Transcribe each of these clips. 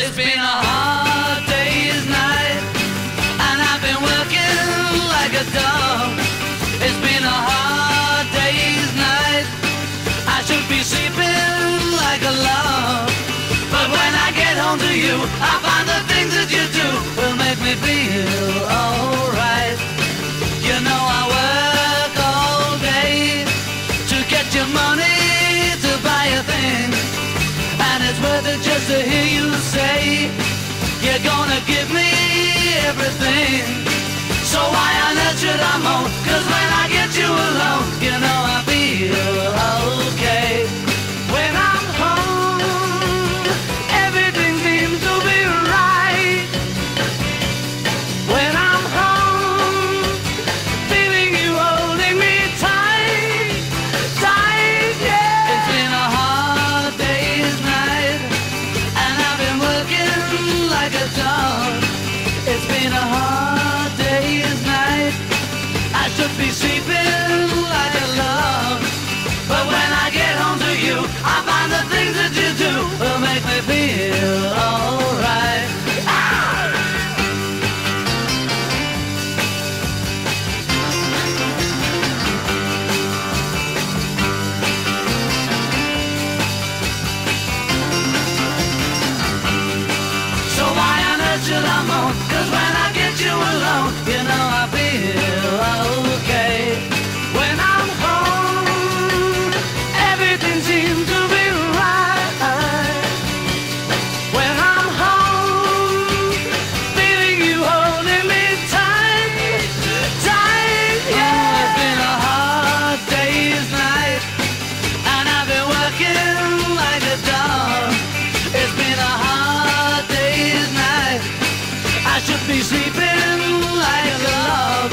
It's been a hard to hear you say You're gonna give me everything So why on earth should I moan? Cause when I get you alone dark. It's been a hard day's night. I should be. when I get you alone, you know I'll be here. I should be sleeping like a log,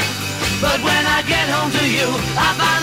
But when I get home to you, I find